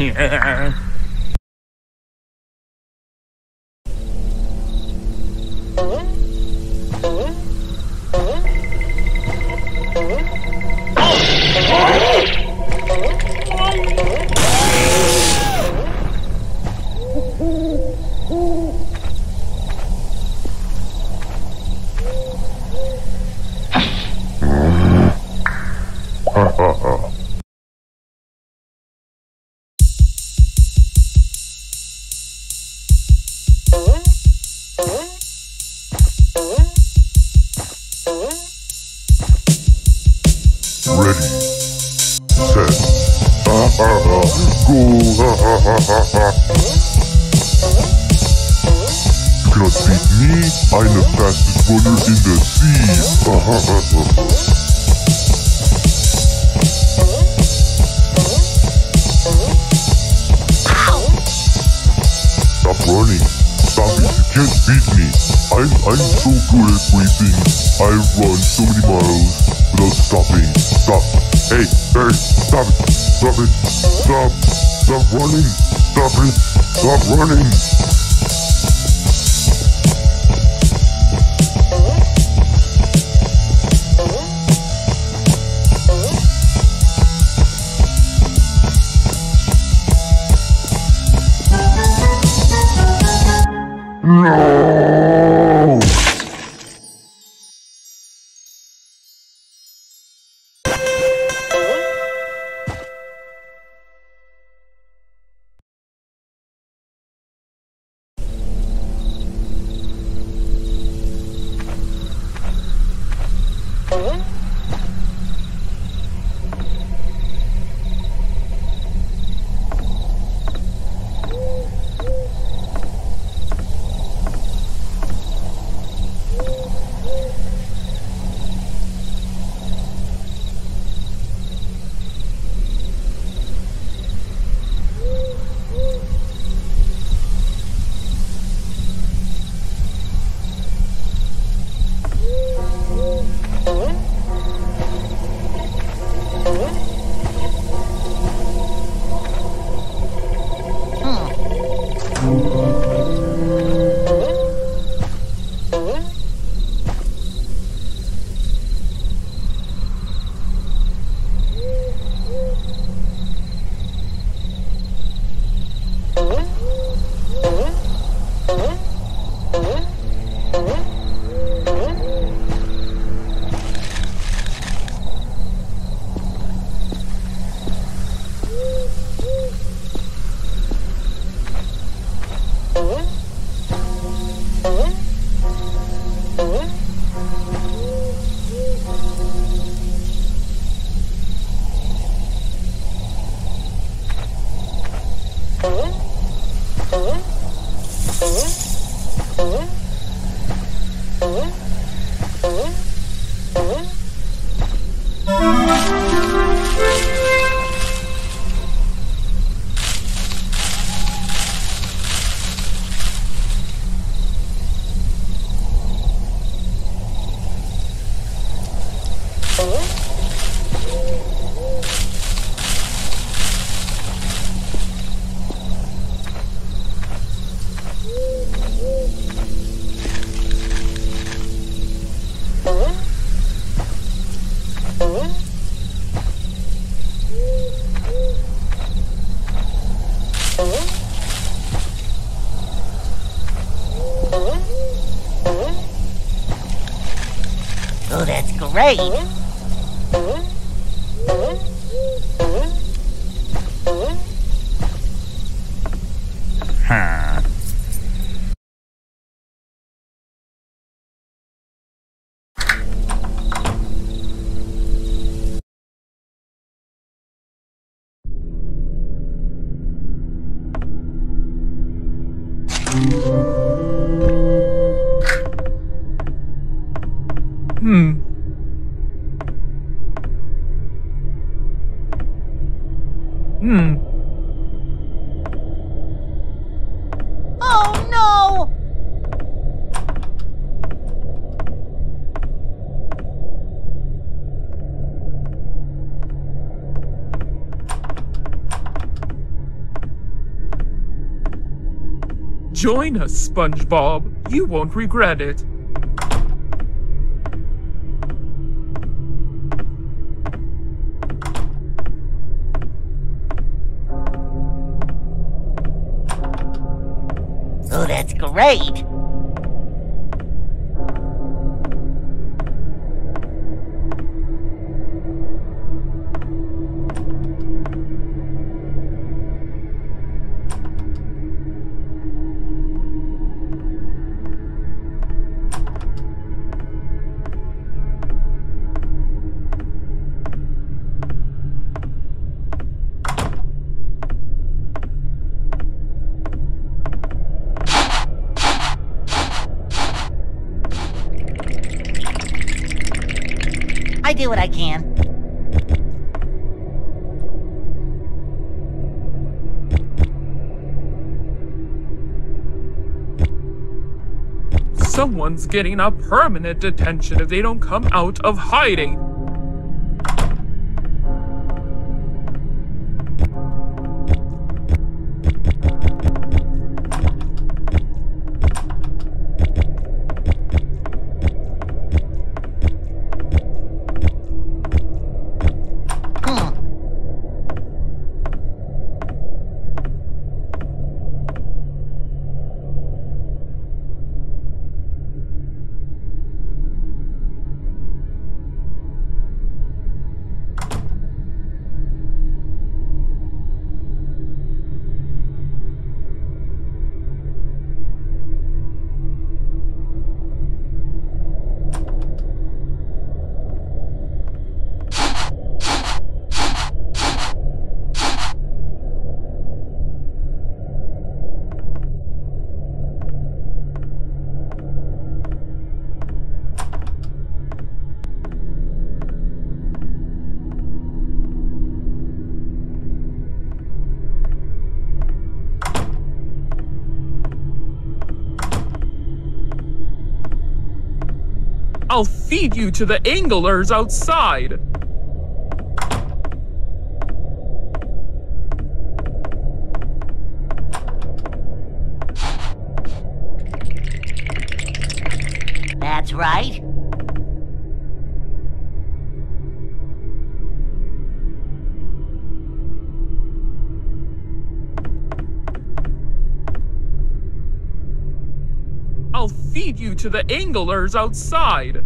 here. Ready, set, go. You cannot beat me. I'm the fastest runner in the sea. Can't beat me. I'm I'm so good at racing. I've run so many miles without stopping. Stop. Hey, hey, stop it. Stop it. Stop. Stop running. Stop it. Stop running. No! Oh, great. Huh. Join us, SpongeBob. You won't regret it. Oh, that's great. Do what I can. Someone's getting a permanent detention if they don't come out of hiding. Feed you to the anglers outside. That's right. I'll feed you to the anglers outside.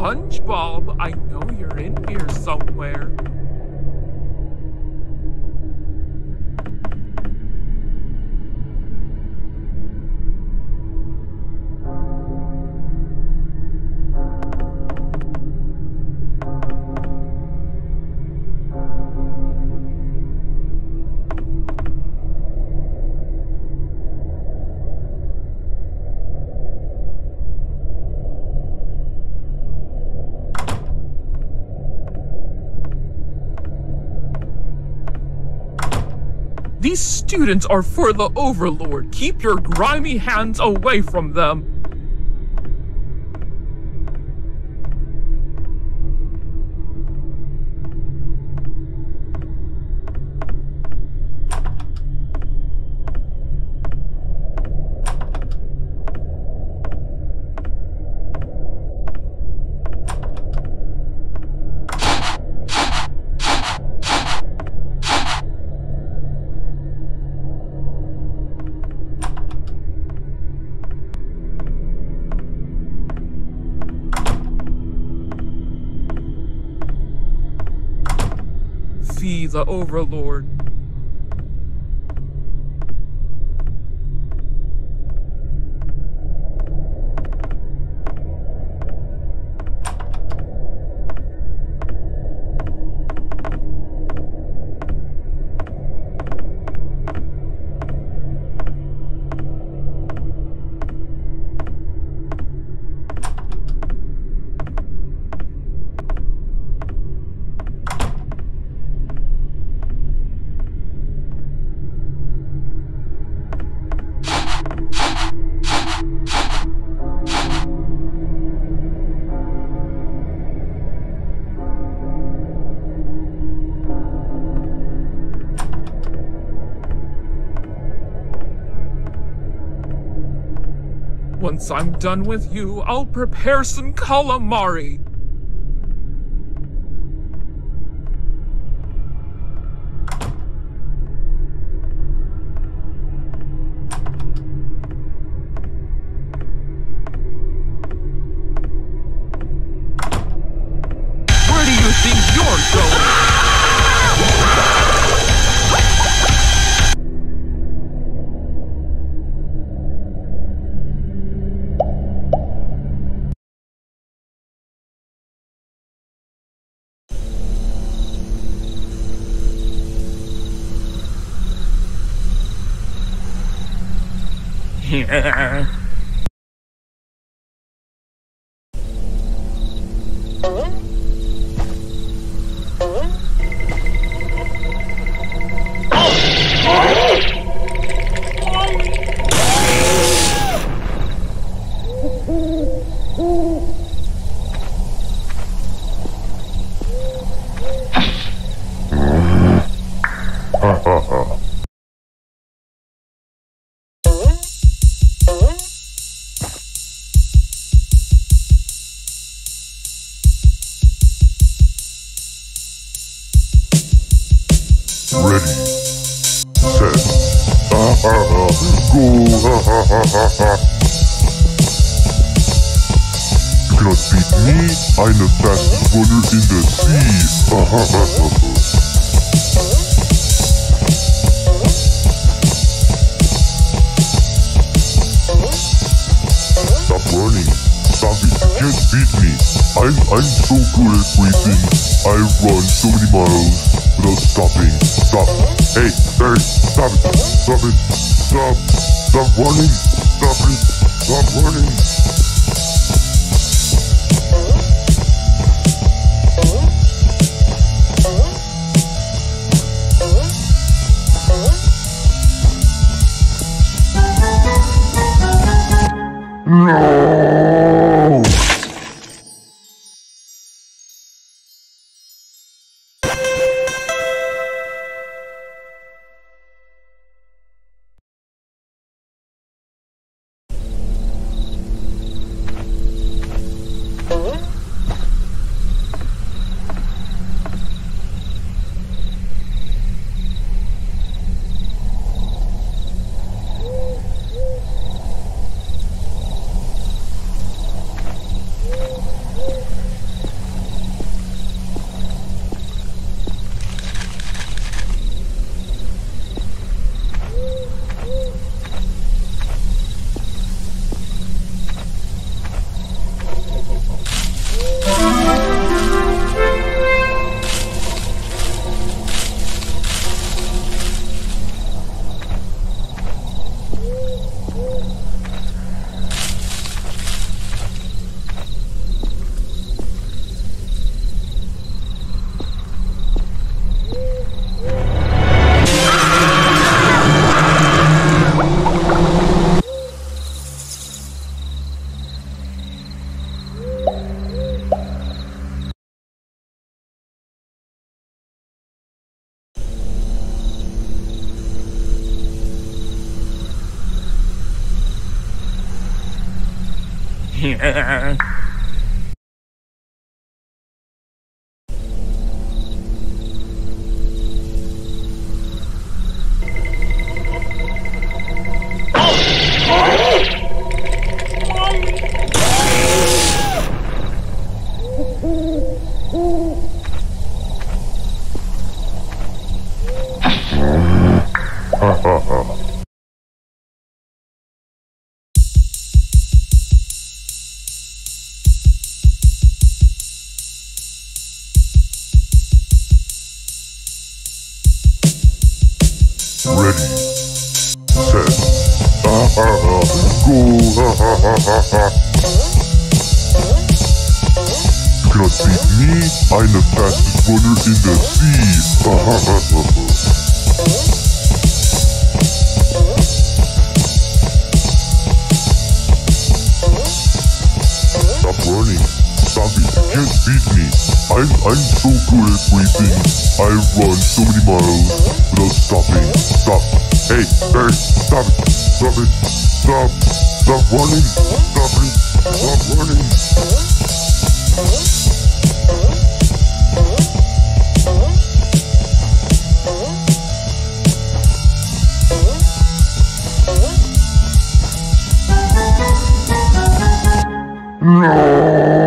SpongeBob, I know you're in here somewhere. These students are for the Overlord. Keep your grimy hands away from them. Fee the Overlord. Once I'm done with you, I'll prepare some calamari. here. Ready, set, ah ha ha, go. You cannot beat me. I'm the fastest runner in the sea. Stop running. Stop it. You can't beat me. I'm I'm so good at racing. I run so many miles without stopping. Stop. Hey, hey, stop it. Stop it. Stop. Stop running. Stop it. Stop running. No! Yeah. Ready, set, ah, ah, ah, go. You cannot beat me. I'm the fastest runner in the sea. Stop running. Stop it. Bobby, just beat me. I'm, I'm so good at racing. I've run so many miles without stopping. Stop. Hey, hey, stop it. Stop it. Stop. Stop running. Stop it. Stop running. No!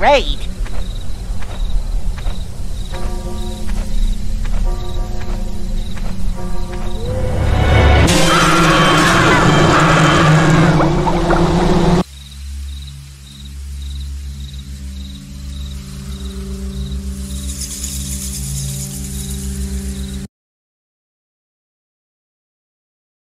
Great.